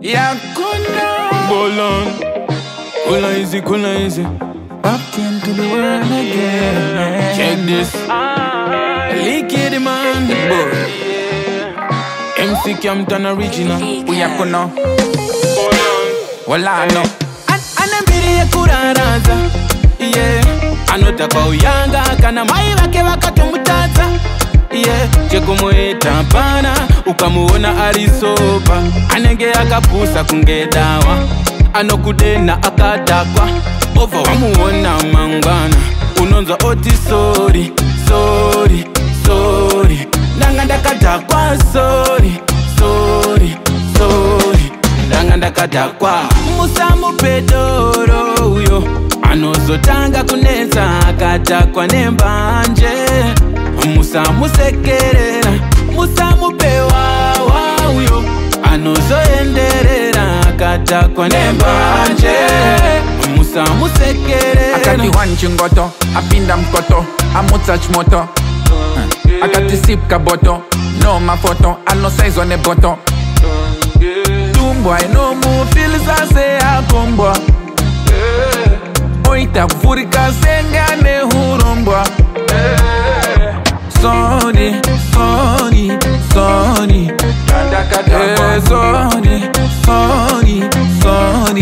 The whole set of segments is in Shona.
Yakuna Bolon. Kula easy, kula easy. Back into the world again Check this. Liquid man. Boy. MC Campton original. Uyakuna Wala no anambiri ya kuraraza Yeah Anota kwa uyanga kana mai vake vakatomutadza iye chekumuita pana ukamuona ari sopa anenge akapusa kunge dawa anokudena akadhakwa obva wamuona mangwana. Unonzwa oti sori sori sori ndanga ndakadhakwa sori sori sori ndanga ndakadhakwa musamupedoro uyo anozotanga kunetsa akadhakwa nembanje. Musamusekerera akadhakwa nembanje. Musamusekerera Akati wanchingoto Apinda mkoto Amutsa chmoto Akati sip kaboto No mafoto Ano size one boto. Tumbwa ino mufili sase akombwa. Oita kufurika senga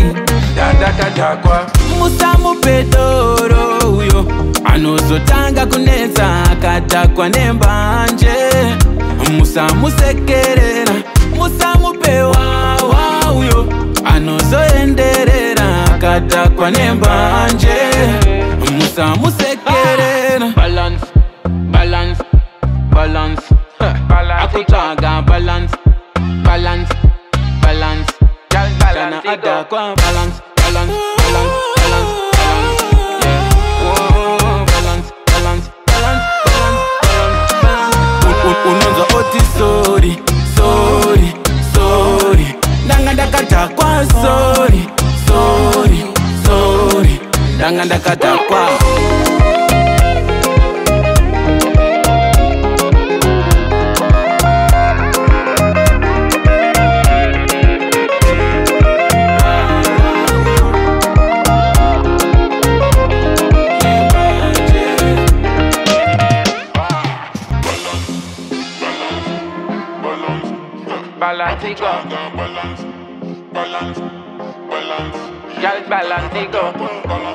sorry Dadakadakwa musamupedoro uyo anozotanga kunetsa akadhakwa nembanje. Musamusekerera musamupewawa uyo anozoenderera akadhakwa nembanje. Musamusekerera. Balance balance balance. Akutsvaga balance. balance balance kana adhakwa balance balance balance balance. Balance unonzwa oti sori sori sori ndanga ndakadhakwa sori sori sori ndanga ndakadhakwa Balance it go. Balance, balance, balance, Y'all balance it go balance.